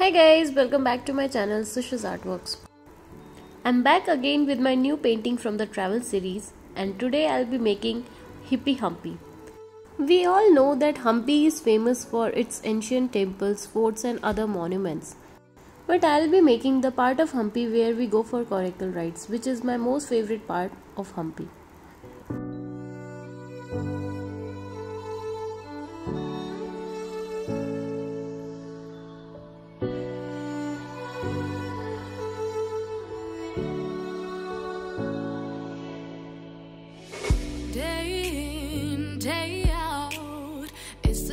Hi guys, welcome back to my channel Susha's Artworks. I'm back again with my new painting from the travel series and today I'll be making Hippie Hampi. We all know that Hampi is famous for its ancient temples, forts and other monuments. But I'll be making the part of Hampi where we go for coracle rides which is my most favorite part of Hampi.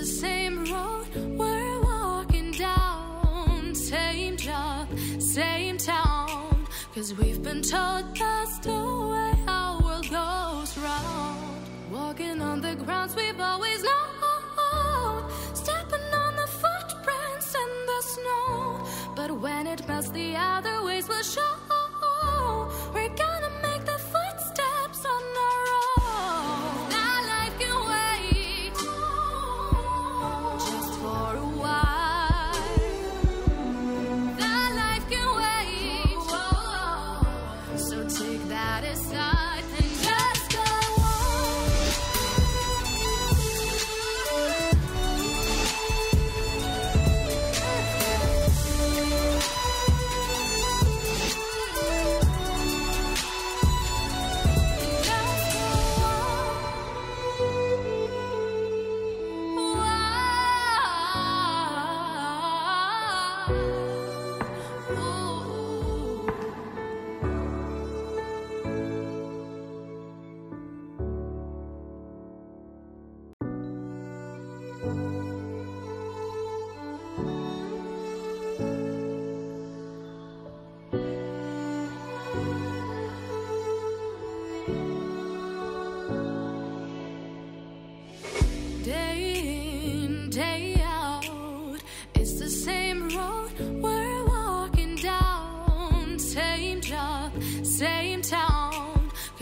Same road we're walking down. Same job, same town. Cause we've been told that's the way our world goes round. Walking on the grounds we've always known. Stepping on the footprints in the snow. But when it melts, the other ways will show. We're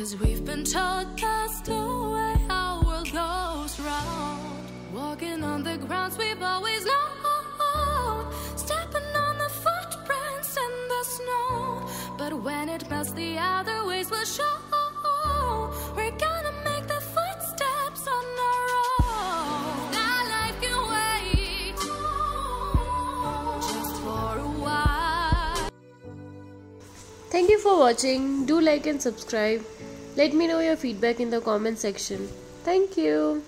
Cause we've been told that's the way our world goes round. Walking on the grounds we've always known. Stepping on the footprints in the snow. But when it melts, the other ways will show. Thank you for watching. Do like and subscribe. Let me know your feedback in the comment section. Thank you.